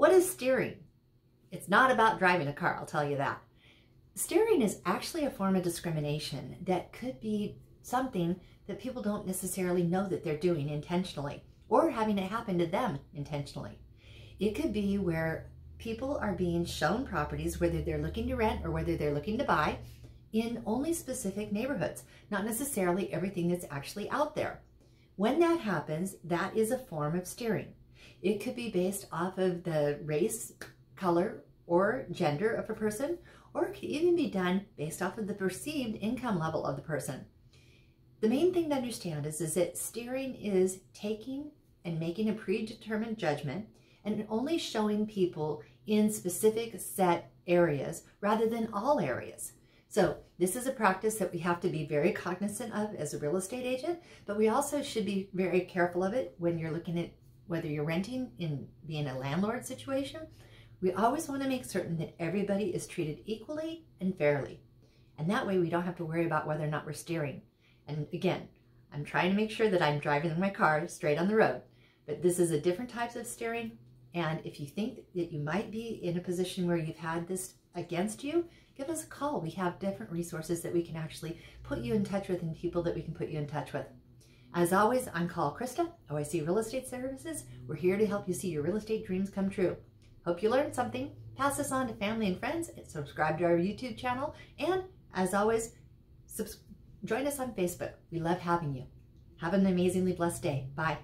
What is steering? It's not about driving a car, I'll tell you that. Steering is actually a form of discrimination that could be something that people don't necessarily know that they're doing intentionally or having it happen to them intentionally. It could be where people are being shown properties, whether they're looking to rent or whether they're looking to buy, in only specific neighborhoods, not necessarily everything that's actually out there. When that happens, that is a form of steering. It could be based off of the race, color, or gender of a person, or it could even be done based off of the perceived income level of the person. The main thing to understand is, is that steering is taking and making a predetermined judgment and only showing people in specific set areas rather than all areas. So this is a practice that we have to be very cognizant of as a real estate agent, but we also should be very careful of it when you're looking at whether you're renting in being a landlord situation. We always want to make certain that everybody is treated equally and fairly. And that way we don't have to worry about whether or not we're steering. And again, I'm trying to make sure that I'm driving my car straight on the road. But this is a different types of steering. And if you think that you might be in a position where you've had this against you, give us a call. We have different resources that we can actually put you in touch with and people that we can put you in touch with. As always, I'm Call Krista, OIC Real Estate Services. We're here to help you see your real estate dreams come true. Hope you learned something. Pass this on to family and friends. Subscribe to our YouTube channel. And as always, join us on Facebook. We love having you. Have an amazingly blessed day. Bye.